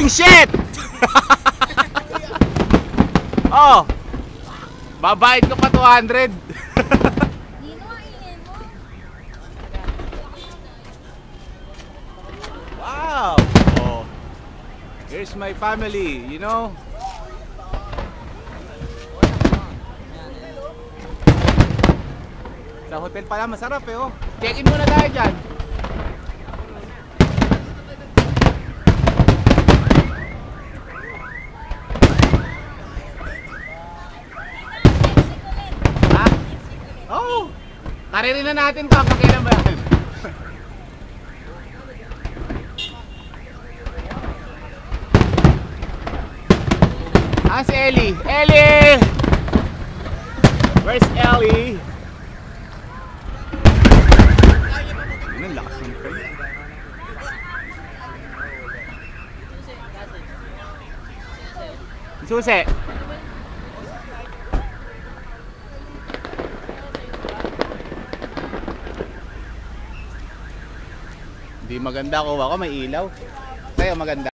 fucking shit! oh! Babayad ko pa 200. Nino, ingin mo. Wow! Oh. Here's my family, you know? Sa hotel pala masarap eh oh. Check-in muna tayo dyan. Ha? Oh! Karirin na natin to. Kailan ba yan? Ah, si Ellie. Ellie! Where's Ellie? Ang lakas ng train. Susi. Hindi maganda ko ako, may ilaw. Sa'yo maganda.